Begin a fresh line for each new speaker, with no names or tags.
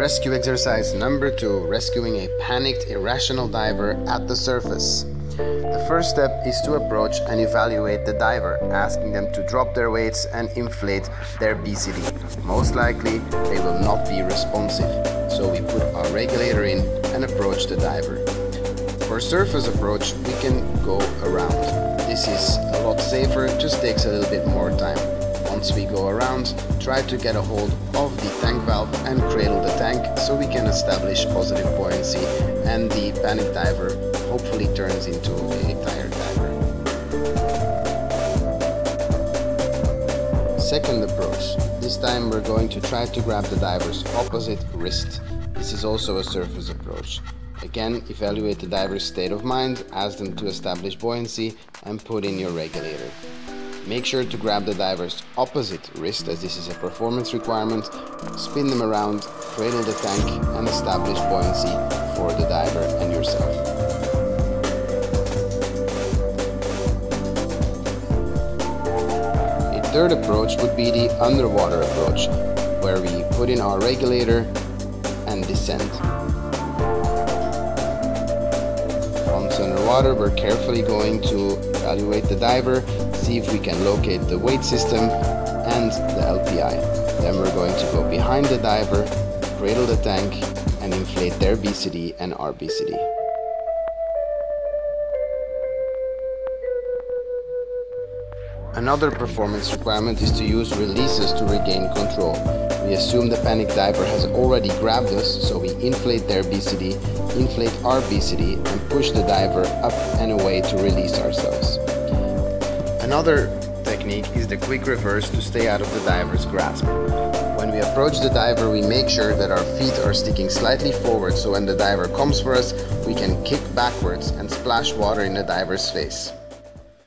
Rescue exercise number two rescuing a panicked, irrational diver at the surface. The first step is to approach and evaluate the diver, asking them to drop their weights and inflate their BCD. Most likely, they will not be responsive, so we put our regulator in and approach the diver. For surface approach, we can go around. This is a lot safer, just takes a little bit more time. Once we go around, try to get a hold of the tank valve and cradle the tank so we can establish positive buoyancy and the panic diver hopefully turns into a tired diver. Second approach. This time we're going to try to grab the diver's opposite wrist. This is also a surface approach. Again, evaluate the diver's state of mind, ask them to establish buoyancy and put in your regulator. Make sure to grab the diver's opposite wrist as this is a performance requirement, spin them around, cradle the tank and establish buoyancy for the diver and yourself. A third approach would be the underwater approach, where we put in our regulator and descend. Once underwater, we're carefully going to evaluate the diver see if we can locate the weight system and the LPI. Then we're going to go behind the diver, cradle the tank and inflate their BCD and our BCD. Another performance requirement is to use releases to regain control. We assume the panic diver has already grabbed us, so we inflate their BCD, inflate our BCD, and push the diver up and away to release ourselves. Another technique is the quick reverse to stay out of the diver's grasp. When we approach the diver, we make sure that our feet are sticking slightly forward so when the diver comes for us, we can kick backwards and splash water in the diver's face.